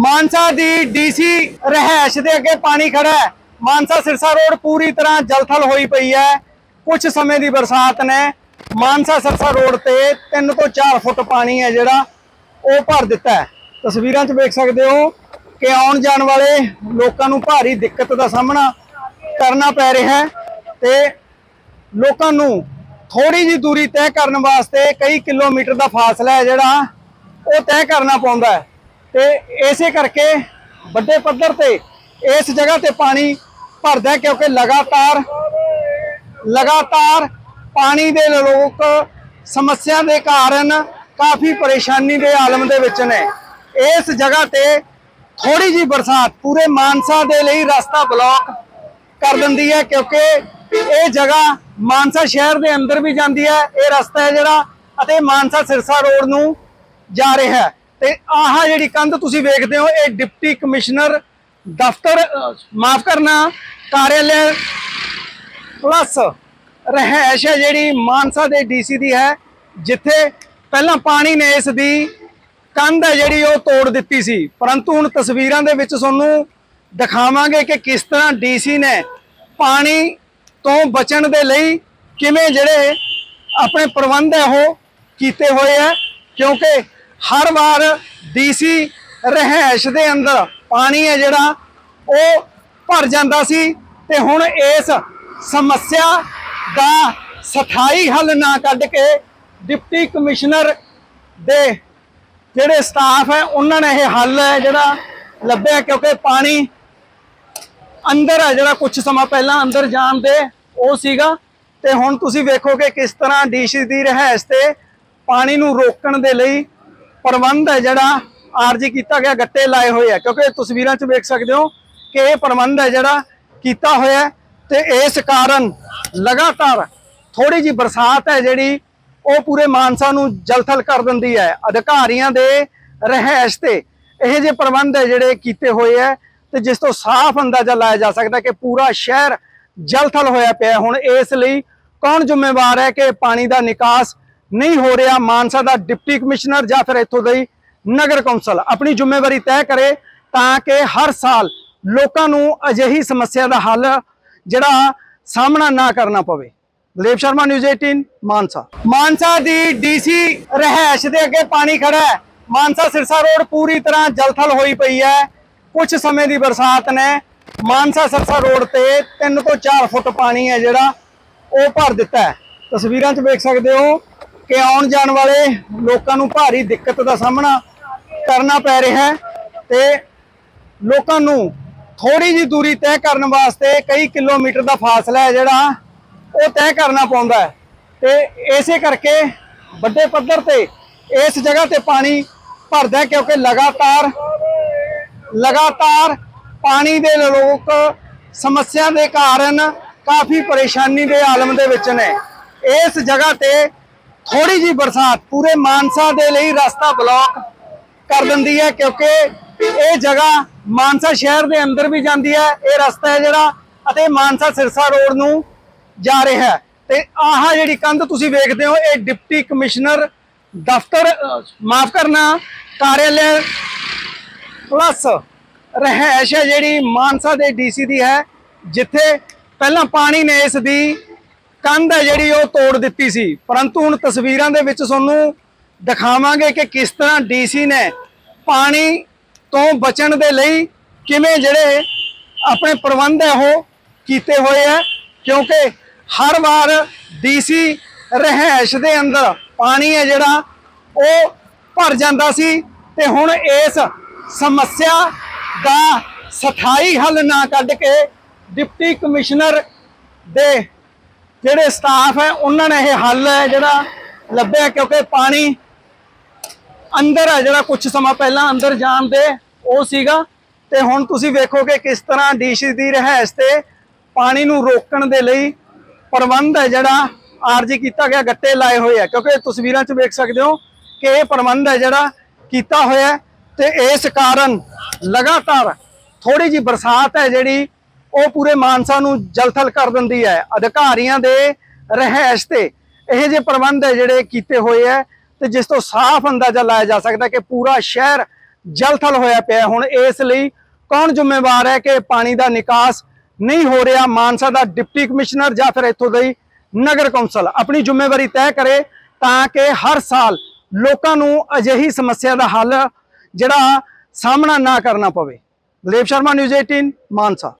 ਮਾਨਸਾ ਦੀ ਡੀਸੀ ਰਹਿائش ਦੇ ਅੱਗੇ ਪਾਣੀ ਖੜਾ ਹੈ। ਮਾਨਸਾ ਸਿਰਸਾ ਰੋਡ ਪੂਰੀ ਤਰ੍ਹਾਂ ਜਲਥਲ ਹੋਈ ਪਈ ਹੈ। ਕੁਝ ਸਮੇਂ ਦੀ ਬਰਸਾਤ ਨੇ ਮਾਨਸਾ ਸਿਰਸਾ ਰੋਡ ਤੇ ਤਿੰਨ ਤੋਂ ਚਾਰ ਫੁੱਟ ਪਾਣੀ ਹੈ ਜਿਹੜਾ ਉਹ ਭਰ ਦਿੱਤਾ ਹੈ। ਤਸਵੀਰਾਂ 'ਚ ਵੇਖ ਸਕਦੇ ਹੋ ਕਿ ਆਉਣ ਜਾਣ ਵਾਲੇ ਲੋਕਾਂ ਨੂੰ ਭਾਰੀ ਦਿੱਕਤ ਦਾ ਸਾਹਮਣਾ ਕਰਨਾ ਪੈ ਰਿਹਾ ਹੈ ਤੇ ਲੋਕਾਂ ਨੂੰ ਥੋੜੀ ਜੀ ਦੂਰੀ ਤੈਅ ਕਰਨ ਵਾਸਤੇ ਕਈ ਕਿਲੋਮੀਟਰ ਦਾ ਫਾਸਲਾ ਹੈ ਜਿਹੜਾ ਉਹ ਤੈਅ ਕਰਨਾ ਪਉਂਦਾ ਹੈ। ਤੇ ਇਸੇ ਕਰਕੇ ਵੱਡੇ ਪੱਧਰ ਤੇ ਇਸ ਜਗ੍ਹਾ ਤੇ ਪਾਣੀ ਭਰਦਾ ਕਿਉਂਕਿ ਲਗਾਤਾਰ ਲਗਾਤਾਰ ਪਾਣੀ ਦੇ ਲੋਕ ਸਮੱਸਿਆ ਦੇ ਕਾਰਨ ਕਾਫੀ ਪਰੇਸ਼ਾਨੀ ਦੇ ਆਲਮ ਦੇ ਵਿੱਚ ਨੇ। ਇਸ ਜਗ੍ਹਾ ਤੇ ਥੋੜੀ ਜੀ ਬਰਸਾਤ ਪੂਰੇ ਮਾਨਸਾ ਦੇ ਲਈ ਰਸਤਾ ਬਲੌਕ ਕਰ ਦਿੰਦੀ ਹੈ ਕਿਉਂਕਿ ਇਹ ਜਗ੍ਹਾ ਮਾਨਸਾ ਸ਼ਹਿਰ ਦੇ ਅੰਦਰ ਵੀ ਜਾਂਦੀ ਹੈ, ਇਹ ਰਸਤਾ ਹੈ ਜਿਹੜਾ ਅਤੇ ਮਾਨਸਾ ਸਿਰਸਾ ਰੋਡ ਨੂੰ ਜਾ ਰਿਹਾ ਹੈ। ਤੇ ਆਹ ਜਿਹੜੀ ਕੰਧ ਤੁਸੀਂ ਵੇਖਦੇ ਹੋ, ਇਹ ਡਿਪਟੀ ਕਮਿਸ਼ਨਰ ਦਫ਼ਤਰ ਮਾਫ ਕਰਨਾ ਕਾਰਜਾਲਯ ਪਲੱਸ ਰਹਿائش ਹੈ ਜਿਹੜੀ ਮਾਨਸਾ ਦੇ ਡੀਸੀ ਦੀ ਹੈ, ਜਿੱਥੇ ਪਹਿਲਾਂ ਪਾਣੀ ਨੇ ਇਸ ਦੀ ਕੰਧ ਹੈ ਜਿਹੜੀ ਉਹ ਤੋੜ ਦਿੱਤੀ ਸੀ। ਪਰੰਤੂ ਹੁਣ ਤਸਵੀਰਾਂ ਦੇ ਵਿੱਚ ਤੁਹਾਨੂੰ ਦਿਖਾਵਾਂਗੇ ਕਿ ਕਿਸ ਤਰ੍ਹਾਂ ਡੀਸੀ ਨੇ ਪਾਣੀ ਤੋਂ ਬਚਣ ਦੇ ਲਈ ਕਿਵੇਂ ਜਿਹੜੇ ਆਪਣੇ ਪ੍ਰਬੰਧ ਹੈ ਉਹ ਕੀਤੇ ਹੋਏ ਹੈ, ਕਿਉਂਕਿ ਹਰ ਵਾਰ ਡੀਸੀ ਰਹਿائش ਦੇ ਅੰਦਰ ਪਾਣੀ ਹੈ ਜਿਹੜਾ, ਉਹ ਭਰ ਜਾਂਦਾ ਸੀ ਤੇ ਹੁਣ ਇਸ ਸਮੱਸਿਆ ਦਾ ਸਥਾਈ ਹੱਲ ਨਾ ਕੱਢ ਕੇ ਡਿਪਟੀ ਕਮਿਸ਼ਨਰ ਦੇ ਜਿਹੜੇ ਸਟਾਫ ਹੈ, ਉਹਨਾਂ ਨੇ ਇਹ ਹੱਲ ਹੈ ਜਿਹੜਾ ਲੱਭਿਆ ਕਿਉਂਕਿ ਪਾਣੀ ਅੰਦਰ ਹੈ ਜਿਹੜਾ ਕੁਝ ਸਮਾਂ ਪਹਿਲਾਂ ਅੰਦਰ ਜਾਣ ਦੇ ਉਹ ਸੀਗਾ। ਤੇ ਹੁਣ ਤੁਸੀਂ ਵੇਖੋ ਕਿ ਕਿਸ ਤਰ੍ਹਾਂ ਡੀਸੀ ਦੀ ਰਹਿائش ਤੇ ਪਾਣੀ ਨੂੰ ਰੋਕਣ ਦੇ ਲਈ ਪ੍ਰਬੰਧ ਹੈ ਜਿਹੜਾ ਆਰਜੀ ਕੀਤਾ ਗਿਆ, ਗੱਟੇ ਲਾਏ ਹੋਏ ਆ। ਕਿਉਂਕਿ ਤਸਵੀਰਾਂ 'ਚ ਵੇਖ ਸਕਦੇ ਹੋ ਕਿ ਇਹ ਪ੍ਰਬੰਧ ਹੈ ਜਿਹੜਾ ਕੀਤਾ ਹੋਇਆ ਤੇ ਇਸ ਕਾਰਨ ਲਗਾਤਾਰ ਥੋੜੀ ਜੀ ਬਰਸਾਤ ਹੈ ਜਿਹੜੀ, ਉਹ ਪੂਰੇ ਮਾਨਸਾ ਨੂੰ ਜਲਥਲ ਕਰ ਦਿੰਦੀ ਹੈ। ਅਧਿਕਾਰੀਆਂ ਦੇ ਰਹਿائش ਤੇ ਇਹ ਜੇ ਪ੍ਰਬੰਧ ਹੈ ਜਿਹੜੇ ਕੀਤੇ ਹੋਏ ਹੈ ਤੇ ਜਿਸ ਤੋਂ ਸਾਫ਼ ਅੰਦਾਜ਼ਾ ਲਾਇਆ ਜਾ ਸਕਦਾ ਕਿ ਪੂਰਾ ਸ਼ਹਿਰ ਜਲਥਲ ਹੋਇਆ ਪਿਆ ਹੁਣ ਇਸ ਲਈ ਕੌਣ ਜ਼ਿੰਮੇਵਾਰ ਹੈ ਕਿ ਪਾਣੀ ਦਾ ਨਿਕਾਸ ਨਹੀਂ ਹੋ ਰਿਹਾ ਮਾਨਸਾ ਦਾ ਡਿਪਟੀ ਕਮਿਸ਼ਨਰ ਜਾਂ ਫਿਰ ਇੱਥੋਂ ਦੀ ਨਗਰ ਕੌਂਸਲ ਆਪਣੀ ਜ਼ਿੰਮੇਵਾਰੀ ਤੈਅ ਕਰੇ ਤਾਂ ਕਿ ਹਰ ਸਾਲ ਲੋਕਾਂ ਨੂੰ ਅਜਿਹੀ ਸਮੱਸਿਆ ਦਾ ਹੱਲ ਜਿਹੜਾ ਸਾਹਮਣਾ ਨਾ ਕਰਨਾ ਪਵੇ। ਦਲੀਪ ਸ਼ਰਮਾ, ਨਿਊਜ਼ 18 ਮਾਨਸਾ। ਮਾਨਸਾ ਦੀ ਡੀਸੀ ਰਹਿائش ਦੇ ਅੱਗੇ ਪਾਣੀ ਖੜਾ ਹੈ। ਮਾਨਸਾ ਸਿਰਸਾ ਰੋਡ ਪੂਰੀ ਤਰ੍ਹਾਂ ਜਲਥਲ ਹੋਈ ਪਈ ਹੈ। ਕੁਝ ਸਮੇਂ ਦੀ ਬਰਸਾਤ ਨੇ ਮਾਨਸਾ ਸਿਰਸਾ ਰੋਡ ਤੇ ਤਿੰਨ ਤੋਂ ਚਾਰ ਫੁੱਟ ਪਾਣੀ ਹੈ ਜਿਹੜਾ ਉਹ ਭਰ ਦਿੱਤਾ ਹੈ। ਤਸਵੀਰਾਂ 'ਚ ਵੇਖ ਸਕਦੇ ਹੋ ਕਿ ਆਉਣ ਜਾਣ ਵਾਲੇ ਲੋਕਾਂ ਨੂੰ ਭਾਰੀ ਦਿੱਕਤ ਦਾ ਸਾਹਮਣਾ ਕਰਨਾ ਪੈ ਰਿਹਾ ਹੈ ਤੇ ਲੋਕਾਂ ਨੂੰ ਥੋੜੀ ਜੀ ਦੂਰੀ ਤੈਅ ਕਰਨ ਵਾਸਤੇ ਕਈ ਕਿਲੋਮੀਟਰ ਦਾ ਫਾਸਲਾ ਹੈ ਜਿਹੜਾ, ਉਹ ਤੈਅ ਕਰਨਾ ਪਾਉਂਦਾ ਹੈ। ਤੇ ਇਸੇ ਕਰਕੇ ਵੱਡੇ ਪੱਧਰ ਤੇ ਇਸ ਜਗ੍ਹਾ ਤੇ ਪਾਣੀ ਭਰਦਾ ਕਿਉਂਕਿ ਲਗਾਤਾਰ ਲਗਾਤਾਰ ਪਾਣੀ ਦੇ ਲੋਕ ਸਮੱਸਿਆ ਦੇ ਕਾਰਨ ਕਾਫੀ ਪਰੇਸ਼ਾਨੀ ਦੇ ਆਲਮ ਦੇ ਵਿੱਚ ਨੇ। ਇਸ ਜਗ੍ਹਾ ਤੇ ਥੋੜੀ ਜੀ ਬਰਸਾਤ ਪੂਰੇ ਮਾਨਸਾ ਦੇ ਲਈ ਰਸਤਾ ਬਲੌਕ ਕਰ ਦਿੰਦੀ ਹੈ, ਕਿਉਂਕਿ ਇਹ ਜਗ੍ਹਾ ਮਾਨਸਾ ਸ਼ਹਿਰ ਦੇ ਅੰਦਰ ਵੀ ਜਾਂਦੀ ਹੈ, ਇਹ ਰਸਤਾ ਹੈ ਜਿਹੜਾ ਅਤੇ ਮਾਨਸਾ ਸਿਰਸਾ ਰੋਡ ਨੂੰ ਜਾ ਰਿਹਾ ਹੈ। ਤੇ ਆਹ ਜਿਹੜੀ ਕੰਧ ਤੁਸੀਂ ਵੇਖਦੇ ਹੋ, ਇਹ ਡਿਪਟੀ ਕਮਿਸ਼ਨਰ ਦਫ਼ਤਰ ਮਾਫ ਕਰਨਾ, ਕਾਰਿਆਲੇ ਪਲੱਸ ਰਹਿائش ਹੈ ਜਿਹੜੀ ਮਾਨਸਾ ਦੇ ਡੀਸੀ ਦੀ ਹੈ, ਜਿੱਥੇ ਪਹਿਲਾਂ ਪਾਣੀ ਨੇ ਇਸ ਦੀ ਕੰਧ ਹੈ ਜਿਹੜੀ ਉਹ ਤੋੜ ਦਿੱਤੀ ਸੀ। ਪਰੰਤੂ ਹੁਣ ਤਸਵੀਰਾਂ ਦੇ ਵਿੱਚ ਤੁਹਾਨੂੰ ਦਿਖਾਵਾਂਗੇ ਕਿ ਕਿਸ ਤਰ੍ਹਾਂ ਡੀਸੀ ਨੇ ਪਾਣੀ ਤੋਂ ਬਚਣ ਦੇ ਲਈ ਕਿਵੇਂ ਜਿਹੜੇ ਆਪਣੇ ਪ੍ਰਬੰਧ ਹੈ ਉਹ ਕੀਤੇ ਹੋਏ ਹੈ, ਕਿਉਂਕਿ ਹਰ ਵਾਰ ਡੀਸੀ ਰਹਿائش ਦੇ ਅੰਦਰ ਪਾਣੀ ਹੈ ਜਿਹੜਾ, ਉਹ ਭਰ ਜਾਂਦਾ ਸੀ ਤੇ ਹੁਣ ਇਸ ਸਮੱਸਿਆ ਦਾ ਸਥਾਈ ਹੱਲ ਨਾ ਕੱਢ ਕੇ ਡਿਪਟੀ ਕਮਿਸ਼ਨਰ ਦੇ ਜਿਹੜੇ ਸਟਾਫ ਹੈ, ਉਹਨਾਂ ਨੇ ਇਹ ਹੱਲ ਹੈ ਜਿਹੜਾ ਲੱਭਿਆ ਕਿਉਂਕਿ ਪਾਣੀ ਅੰਦਰ ਹੈ, ਜਿਹੜਾ ਕੁਝ ਸਮਾਂ ਪਹਿਲਾਂ ਅੰਦਰ ਜਾਣ ਦੇ ਉਹ ਸੀਗਾ। ਤੇ ਹੁਣ ਤੁਸੀਂ ਵੇਖੋ ਕਿ ਕਿਸ ਤਰ੍ਹਾਂ ਡੀਸ਼ੀ ਦੀ ਰਹਿਸ ਤੇ ਪਾਣੀ ਨੂੰ ਰੋਕਣ ਦੇ ਲਈ ਪ੍ਰਬੰਧ ਹੈ ਜਿਹੜਾ ਆਰਜੀ ਕੀਤਾ ਗਿਆ, ਗੱਟੇ ਲਾਏ ਹੋਏ ਆ। ਕਿਉਂਕਿ ਤਸਵੀਰਾਂ 'ਚ ਵੇਖ ਸਕਦੇ ਹੋ ਕਿ ਇਹ ਪ੍ਰਬੰਧ ਹੈ ਜਿਹੜਾ ਕੀਤਾ ਹੋਇਆ ਤੇ ਇਸ ਕਾਰਨ ਲਗਾਤਾਰ ਥੋੜੀ ਜੀ ਬਰਸਾਤ ਹੈ ਜਿਹੜੀ ਉਹ ਪੂਰੇ ਮਾਨਸਾ ਨੂੰ ਜਲਥਲ ਕਰ ਦਿੰਦੀ ਹੈ। ਅਧਿਕਾਰੀਆਂ ਦੇ ਰਹਿائش ਤੇ ਇਹ ਜੇ ਪ੍ਰਬੰਧ ਹੈ ਜਿਹੜੇ ਕੀਤੇ ਹੋਏ ਹੈ ਤੇ ਜਿਸ ਤੋਂ ਸਾਫ਼ ਅੰਦਾਜ਼ਾ ਲਾਇਆ ਜਾ ਸਕਦਾ ਕਿ ਪੂਰਾ ਸ਼ਹਿਰ ਜਲਥਲ ਹੋਇਆ ਪਿਆ ਹੁਣ ਇਸ ਲਈ ਕੌਣ ਜ਼ਿੰਮੇਵਾਰ ਹੈ ਕਿ ਪਾਣੀ ਦਾ ਨਿਕਾਸ ਨਹੀਂ ਹੋ ਰਿਹਾ? ਮਾਨਸਾ ਦਾ ਡਿਪਟੀ ਕਮਿਸ਼ਨਰ ਜਾਂ ਫਿਰ ਇੱਥੋਂ ਦੀ ਨਗਰ ਕੌਂਸਲ ਆਪਣੀ ਜ਼ਿੰਮੇਵਾਰੀ ਤੈਅ ਕਰੇ ਤਾਂ ਕਿ ਹਰ ਸਾਲ ਲੋਕਾਂ ਨੂੰ ਅਜਿਹੀ ਸਮੱਸਿਆ ਦਾ ਹੱਲ ਜਿਹੜਾ ਸਾਹਮਣਾ ਨਾ ਕਰਨਾ ਪਵੇ। ਦਲੇਪ ਸ਼ਰਮਾ, ਨਿਊਜ਼ 18 ਮਾਨਸਾ।